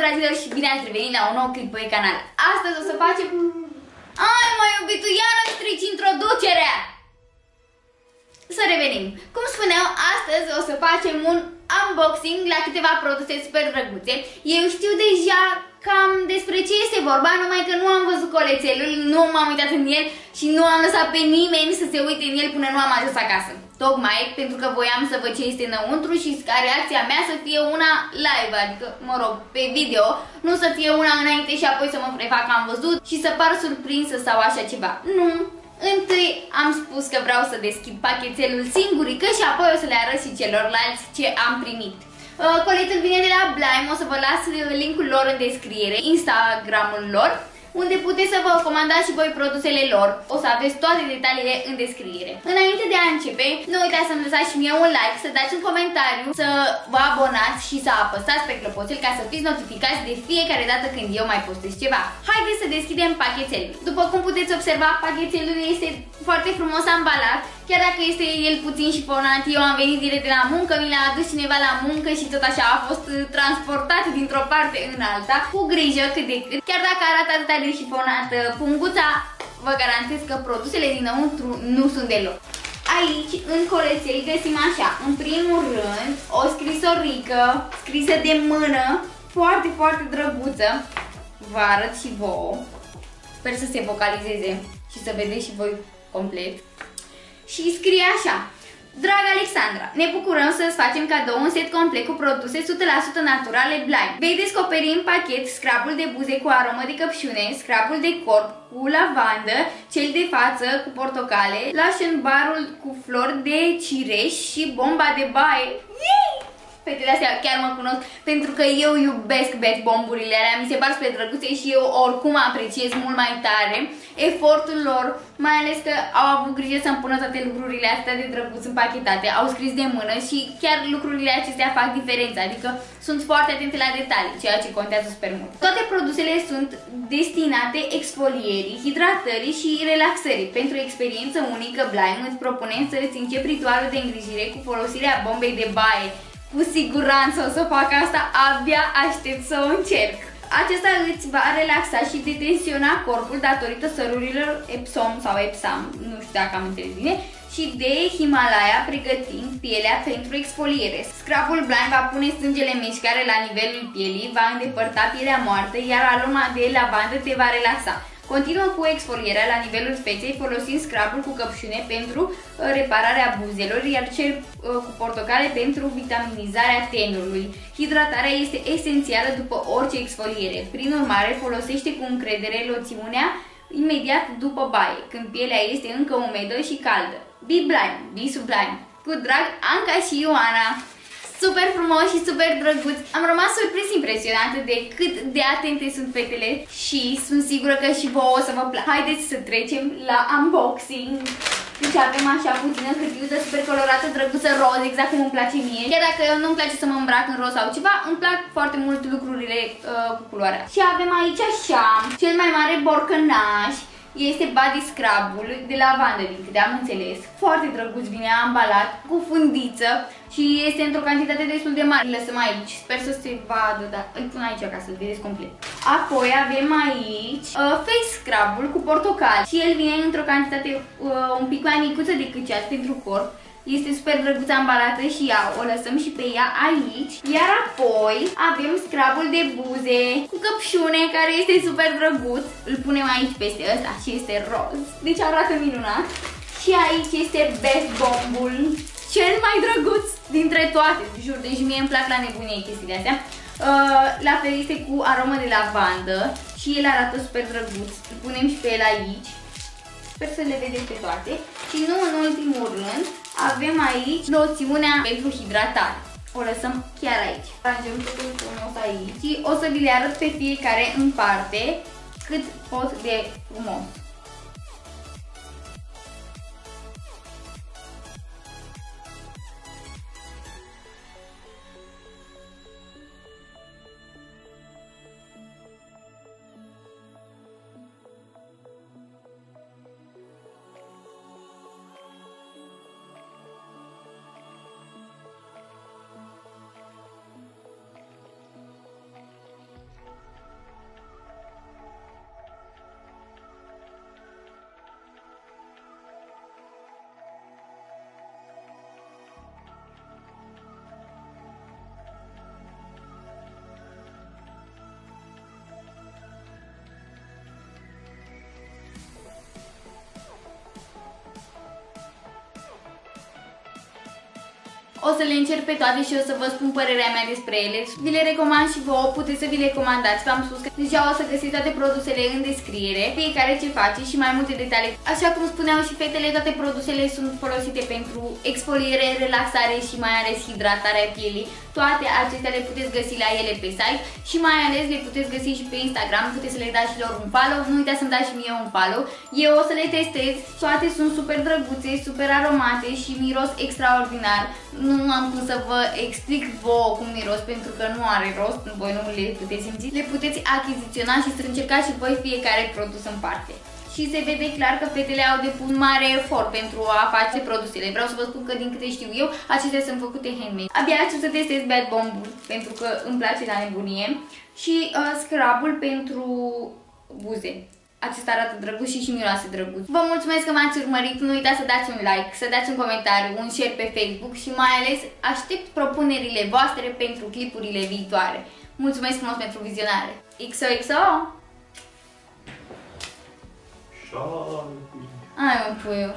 dragilor și bine ați revenit la un nou clip pe canal. Astăzi o să facem... Ai, mai iubitul, iar îmi strici introducerea! Să revenim. Cum spuneam, astăzi o să facem un unboxing la câteva produse super drăguțe. Eu știu deja cam despre ce este vorba, numai că nu am văzut colețelul, nu m-am uitat în el și nu am lăsat pe nimeni să se uite în el până nu am ajuns acasă. Tocmai pentru că voiam să văd ce este înăuntru și ca reacția mea să fie una live, adică, mă rog, pe video, nu să fie una înainte și apoi să mă prefac că am văzut și să par surprinsă sau așa ceva. Nu, Întâi am spus că vreau să deschid pachetelul singurică și apoi o să le arăt și celorlalți ce am primit. Uh, coletul vine de la Blime, o să vă las linkul lor în descriere, Instagramul lor unde puteți să vă comandați și voi produsele lor. O să aveți toate detaliile în descriere. Înainte de a începe, nu uitați să-mi lăsați și mie un like, să dați un comentariu, să vă abonați și să apăsați pe clopoțel ca să fiți notificați de fiecare dată când eu mai postez ceva. Haideți să deschidem pachetelul. După cum puteți observa, pachetelul este foarte frumos ambalat, chiar dacă este el puțin și ponat, eu am venit direct de la muncă, mi l-a adus cineva la muncă și tot așa a fost transportat dintr-o parte în alta, cu grijă cât de cât, chiar dacă arată atâta de șifonată punguța, vă garantez că produsele dinăuntru nu sunt deloc. Aici, în colețel, găsim așa, în primul rând, o scrisorică scrisă de mână, foarte, foarte drăguță. Vă arăt și vouă. Sper să se vocalizeze și să vedeți și voi complet. Și scrie așa. Dragă Alexandra, ne bucurăm să-ți facem cadou un set complet cu produse 100% naturale Blind. Vei descoperi în pachet scrabul de buze cu aromă de căpșune, scrabul de corp cu lavandă, cel de față cu portocale, lașen barul cu flori de cireș și bomba de baie. Yay! Fetele astea chiar mă cunosc pentru că eu iubesc bet bomburile alea, mi se par spre drăguțe și eu oricum apreciez mult mai tare efortul lor, mai ales că au avut grijă să-mi pună toate lucrurile astea de drăguț împachetate, au scris de mână și chiar lucrurile acestea fac diferența, adică sunt foarte atente la detalii, ceea ce contează super mult. Toate produsele sunt destinate exfolierii, hidratării și relaxării. Pentru o experiență unică, Blime îți propune să îți începi ritualul de îngrijire cu folosirea bombei de baie. Cu siguranță o să fac asta, abia aștept să o încerc. Acesta îți va relaxa și detensiona corpul datorită sărurilor Epsom sau Epsam, nu știu dacă am înțeles bine, și de Himalaya pregătind pielea pentru exfoliere. Scrabul blind va pune sângele mișcare la nivelul pielii, va îndepărta pielea moartă, iar aroma de lavandă te va relaxa. Continuă cu exfolierea la nivelul feței folosind scrabul cu căpșune pentru uh, repararea buzelor, iar cel uh, cu portocale pentru vitaminizarea tenului. Hidratarea este esențială după orice exfoliere. Prin urmare, folosește cu încredere loțiunea imediat după baie, când pielea este încă umedă și caldă. Be blind, be sublime. Cu drag, Anca și Ioana! Super frumos și super drăguț. Am rămas surprins impresionată de cât de atente sunt fetele și sunt sigură că și vouă o să vă placă. Haideți să trecem la unboxing. Deci avem așa puțină hârtiuță super colorată, drăguță, roz, exact cum îmi place mie. Chiar dacă nu-mi place să mă îmbrac în roz sau ceva, îmi plac foarte mult lucrurile uh, cu culoarea. Și avem aici așa, cel mai mare borcănaș este body scrub-ul de lavandă, din câte am înțeles. Foarte drăguț, vine ambalat, cu fundiță și este într-o cantitate destul de mare. Îl lăsăm aici, sper să se vadă, dar îl pun aici ca să-l vedeți complet. Apoi avem aici uh, face scrub-ul cu portocal și el vine într-o cantitate uh, un pic mai micuță decât cea pentru corp este super drăguț ambalată și ea, o lăsăm și pe ea aici. Iar apoi avem scrabul de buze cu căpșune care este super drăguț. Îl punem aici peste ăsta și este roz. Deci arată minunat. Și aici este best bombul cel mai drăguț dintre toate, jur, deci mie îmi plac la nebunie chestiile astea. Uh, la fel este cu aromă de lavandă și el arată super drăguț. Îl punem și pe el aici. Sper să le vedeți pe toate. Și nu în ultimul rând, avem aici loțiunea pentru hidratare. O lăsăm chiar aici. Aranjăm totul frumos aici și o să vi le arăt pe fiecare în parte cât pot de frumos. O să le încerc pe toate și o să vă spun părerea mea despre ele. Vi le recomand și vouă, puteți să vi le comandați. V-am spus că deja o să găsiți toate produsele în descriere, fiecare ce face și mai multe detalii. Așa cum spuneau și fetele, toate produsele sunt folosite pentru exfoliere, relaxare și mai ales hidratarea pielii. Toate acestea le puteți găsi la ele pe site și mai ales le puteți găsi și pe Instagram, puteți să le dați și lor un follow, nu uitați să-mi dați și mie un follow. Eu o să le testez, toate sunt super drăguțe, super aromate și miros extraordinar. Nu am cum să vă explic vouă cum miros pentru că nu are rost, voi nu le puteți simți. Le puteți achiziționa și să încercați și voi fiecare produs în parte și se vede clar că fetele au depus mare efort pentru a face produsele. Vreau să vă spun că din câte știu eu, acestea sunt făcute handmade. Abia aștept să testez Bad Bomb pentru că îmi place la nebunie și uh, scrubul pentru buze. Acesta arată drăguț și și miroase drăguț. Vă mulțumesc că m-ați urmărit, nu uitați să dați un like, să dați un comentariu, un share pe Facebook și mai ales aștept propunerile voastre pentru clipurile viitoare. Mulțumesc frumos pentru vizionare! XOXO! Șalpi. Ai, mă, puiu.